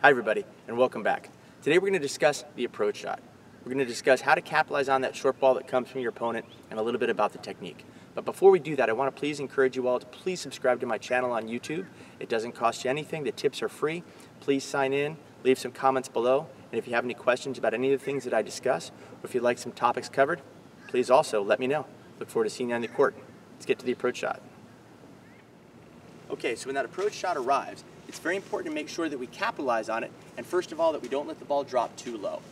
Hi everybody, and welcome back. Today we're going to discuss the approach shot. We're going to discuss how to capitalize on that short ball that comes from your opponent and a little bit about the technique. But before we do that, I want to please encourage you all to please subscribe to my channel on YouTube. It doesn't cost you anything. The tips are free. Please sign in, leave some comments below, and if you have any questions about any of the things that I discuss, or if you'd like some topics covered, please also let me know. Look forward to seeing you on the court. Let's get to the approach shot. Okay, so when that approach shot arrives, it's very important to make sure that we capitalize on it, and first of all, that we don't let the ball drop too low.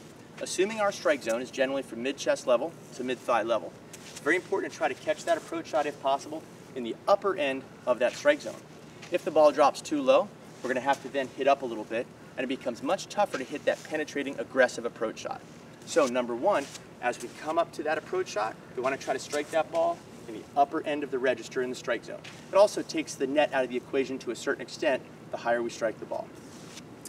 Assuming our strike zone is generally from mid-chest level to mid-thigh level, it's very important to try to catch that approach shot, if possible, in the upper end of that strike zone. If the ball drops too low, we're going to have to then hit up a little bit, and it becomes much tougher to hit that penetrating, aggressive approach shot. So number one, as we come up to that approach shot, we want to try to strike that ball the upper end of the register in the strike zone. It also takes the net out of the equation to a certain extent the higher we strike the ball.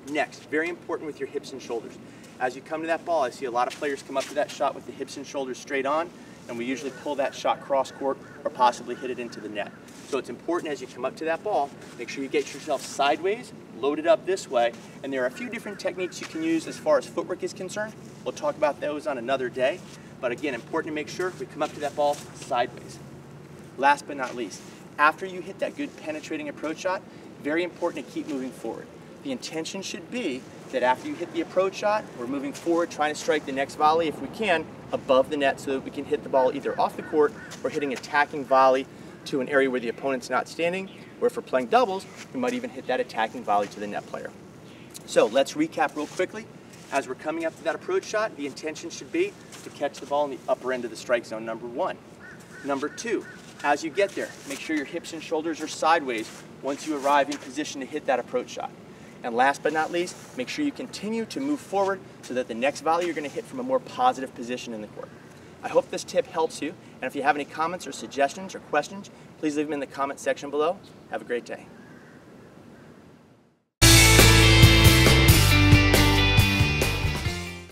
Next, very important with your hips and shoulders. As you come to that ball, I see a lot of players come up to that shot with the hips and shoulders straight on, and we usually pull that shot cross court or possibly hit it into the net. So it's important as you come up to that ball, make sure you get yourself sideways, loaded up this way, and there are a few different techniques you can use as far as footwork is concerned. We'll talk about those on another day, but again, important to make sure we come up to that ball sideways. Last but not least, after you hit that good penetrating approach shot, very important to keep moving forward. The intention should be that after you hit the approach shot, we're moving forward trying to strike the next volley if we can above the net so that we can hit the ball either off the court or hitting attacking volley to an area where the opponent's not standing, or if we're playing doubles, we might even hit that attacking volley to the net player. So let's recap real quickly. As we're coming up to that approach shot, the intention should be to catch the ball in the upper end of the strike zone, number one. Number two, as you get there, make sure your hips and shoulders are sideways once you arrive in position to hit that approach shot. And last but not least, make sure you continue to move forward so that the next volley you're going to hit from a more positive position in the court. I hope this tip helps you, and if you have any comments or suggestions or questions, please leave them in the comment section below. Have a great day.